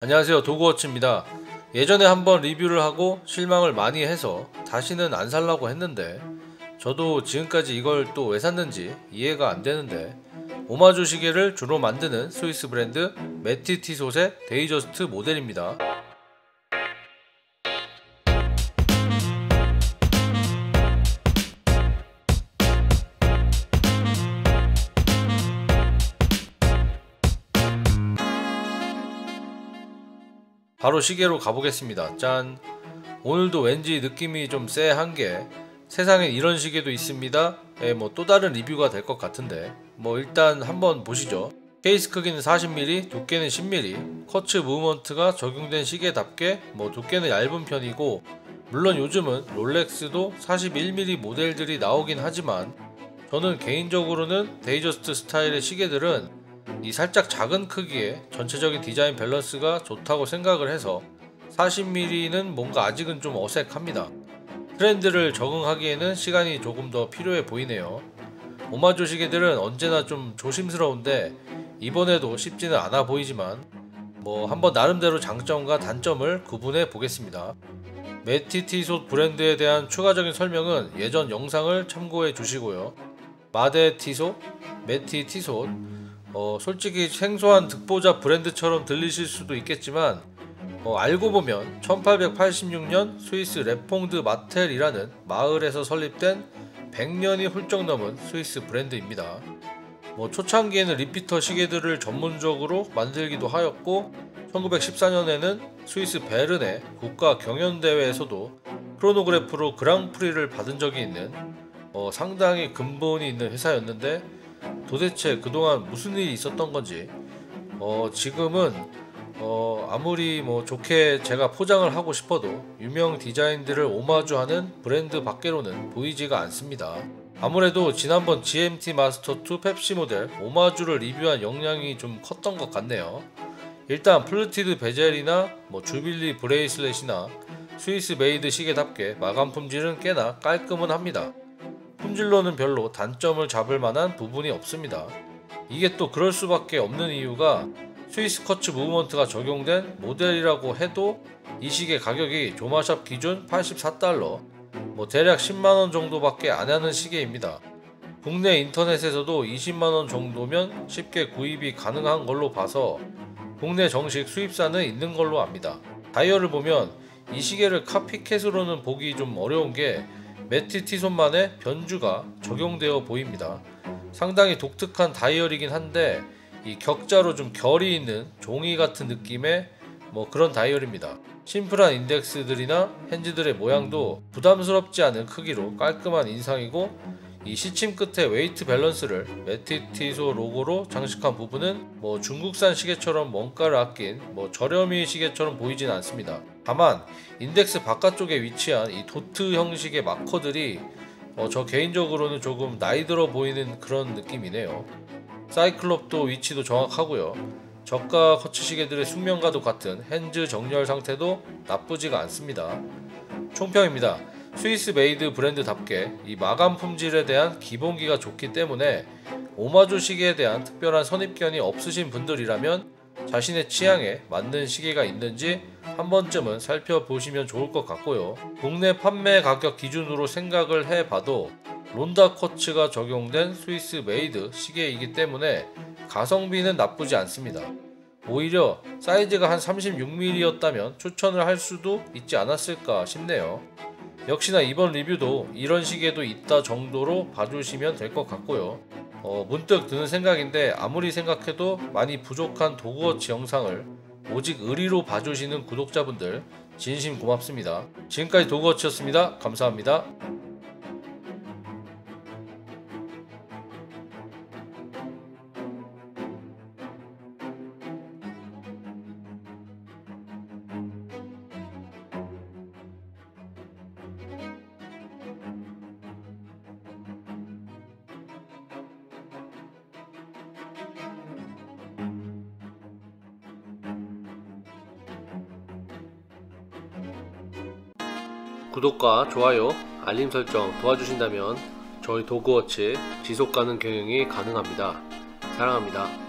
안녕하세요. 도그워치입니다. 예전에 한번 리뷰를 하고 실망을 많이 해서 다시는 안 살라고 했는데 저도 지금까지 이걸 또 왜 샀는지 이해가 안 되는데 오마주 시계를 주로 만드는 스위스 브랜드 메티티솟의 데이저스트 모델입니다 바로 시계로 가보겠습니다. 짠. 오늘도 왠지 느낌이 좀 쎄한 게 세상에 이런 시계도 있습니다. 예, 뭐또 다른 리뷰가 될 것 같은데 뭐 일단 한번 보시죠. 케이스 크기는 40mm, 두께는 10mm, quartz movement가 적용된 시계답게 뭐 두께는 얇은 편이고 물론 요즘은 롤렉스도 41mm 모델들이 나오긴 하지만 저는 개인적으로는 데이저스트 스타일의 시계들은 이 살짝 작은 크기에 전체적인 디자인 밸런스가 좋다고 생각을 해서 40mm는 뭔가 아직은 좀 어색합니다. 트렌드를 적응하기에는 시간이 조금 더 필요해 보이네요. 오마조 시계들은 언제나 좀 조심스러운데 이번에도 쉽지는 않아 보이지만 뭐 한번 나름대로 장점과 단점을 구분해 보겠습니다. 메티티솥 브랜드에 대한 추가적인 설명은 예전 영상을 참고해 주시고요. 마테 티솟, 메티 티솟, 어, 솔직히 생소한 듣보잡 브랜드처럼 들리실 수도 있겠지만 어, 알고 보면 1886년 스위스 레퐁드 마텔이라는 마을에서 설립된 100년이 훌쩍 넘은 스위스 브랜드입니다. 뭐 초창기에는 repeater 시계들을 전문적으로 만들기도 하였고 1914년에는 스위스 베른의 국가 경연대회에서도 크로노그래프로 그랑프리를 받은 적이 있는 어, 상당히 근본이 있는 회사였는데 도대체 그동안 무슨 일이 있었던 건지 어 지금은 어 아무리 뭐 좋게 제가 포장을 하고 싶어도 유명 디자인들을 오마주하는 브랜드 밖에는 보이지가 않습니다. 아무래도 지난번 GMT 마스터 2 펩시 모델 오마주를 리뷰한 영향이 좀 컸던 것 같네요. 일단 fluted bezel이나 뭐 jubilee bracelet이나 Swiss made 시계답게 마감 품질은 꽤나 깔끔은 합니다. 품질로는 별로 단점을 잡을 만한 부분이 없습니다. 이게 또 그럴 수밖에 없는 이유가 스위스 quartz movement가 적용된 모델이라고 해도 이 시계 가격이 조마샵 기준 84달러, 뭐 대략 10만원 정도밖에 안 하는 시계입니다. 국내 인터넷에서도 20만원 정도면 쉽게 구입이 가능한 걸로 봐서 국내 정식 수입사는 있는 걸로 압니다. 다이얼을 보면 이 시계를 copycat으로는 보기 좀 어려운 게 메티티솟만의 변주가 적용되어 보입니다. 상당히 독특한 다이얼이긴 한데 이 격자로 좀 결이 있는 종이 같은 느낌의 뭐 그런 다이얼입니다. 심플한 인덱스들이나 hands들의 모양도 부담스럽지 않은 크기로 깔끔한 인상이고 이 시침 끝에 weight balance를 메티티솟 로고로 장식한 부분은 뭐 중국산 시계처럼 원가를 아낀 뭐 저렴이 시계처럼 보이진 않습니다. 다만 인덱스 바깥쪽에 위치한 이 도트 형식의 마커들이 어, 저 개인적으로는 조금 나이 들어 보이는 그런 느낌이네요. cyclop도 위치도 정확하고요. 저가 quartz 시계들의 숙명과도 같은 hands 정렬 상태도 나쁘지가 않습니다. 총평입니다. Swiss made 브랜드답게 이 마감 품질에 대한 기본기가 좋기 때문에 오마주 시계에 대한 특별한 선입견이 없으신 분들이라면 자신의 취향에 맞는 시계가 있는지 한 번쯤은 살펴보시면 좋을 것 같고요. 국내 판매 가격 기준으로 생각을 해봐도 론다 quartz가 적용된 Swiss made 시계이기 때문에 가성비는 나쁘지 않습니다. 오히려 사이즈가 한 36mm였다면 추천을 할 수도 있지 않았을까 싶네요. 역시나 이번 리뷰도 이런 시계도 있다 정도로 봐주시면 될 것 같고요. 어, 문득 드는 생각인데 아무리 생각해도 많이 부족한 도그워치 영상을 오직 의리로 봐주시는 구독자분들 진심 고맙습니다. 지금까지 도그워치였습니다. 감사합니다. 구독과 좋아요, 알림 설정 도와주신다면 저희 도그워치 지속가능 경영이 가능합니다. 사랑합니다.